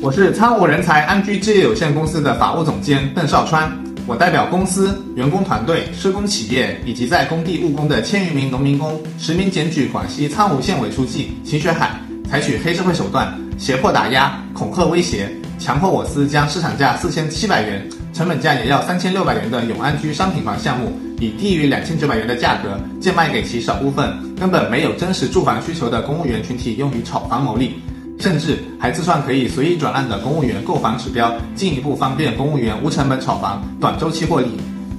我是参务人才安居置业有限公司的法务总监邓少川。我代表公司、员工团队、施工企业以及在工地务工的千余名农民工，实名检举广西苍梧县委书记秦学海，采取黑社会手段，胁迫打压、恐吓威胁，强迫我司将市场价四千七百元、成本价也要三千六百元的永安居商品房项目，以低于两千九百元的价格贱卖给其少部分根本没有真实住房需求的公务员群体，用于炒房牟利。甚至还自创可以随意转让的公务员购房指标，进一步方便公务员无成本炒房、短周期获利。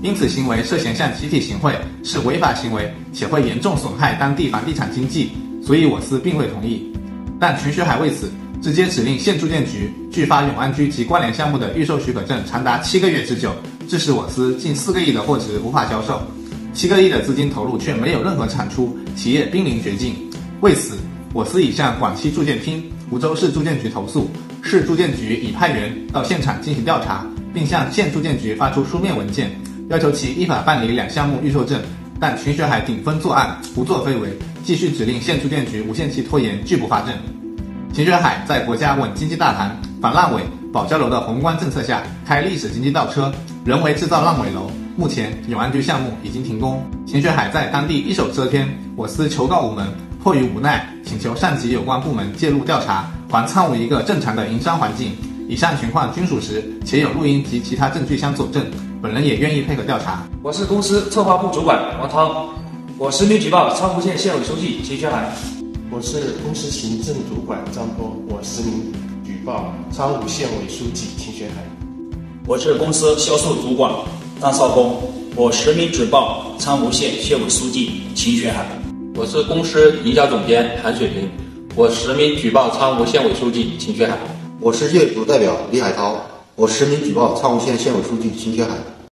因此行为涉嫌向集体行贿，是违法行为，且会严重损害当地房地产经济，所以我司并未同意。但秦学海为此直接指令县住建局拒发永安居及关联项目的预售许可证，长达七个月之久，致使我司近四个亿的货值无法销售，七个亿的资金投入却没有任何产出，企业濒临绝境。为此，我司已向广西住建厅。梧州市住建局投诉，市住建局已派员到现场进行调查，并向县住建局发出书面文件，要求其依法办理两项目预售证。但秦学海顶风作案，胡作非为，继续指令县住建局无限期拖延，拒不发证。秦学海在国家稳经济大盘、反烂尾、保交楼的宏观政策下，开历史经济倒车，人为制造烂尾楼。目前永安居项目已经停工，秦学海在当地一手遮天，我司求告无门。迫于无奈，请求上级有关部门介入调查，还苍梧一个正常的营商环境。以上情况均属实，且有录音及其他证据相佐证。本人也愿意配合调查。我是公司策划部主管王涛，我实名举报苍梧县县委书记秦学海。我是公司行政主管张波，我实名举报苍梧县委书记秦学海。我是公司销售主管张少峰，我实名举报苍梧县县委书记秦学海。我是公司营销总监韩水平，我实名举报苍梧县委书记秦学海。我是业主代表李海涛，我实名举报苍梧县县委书记秦学海。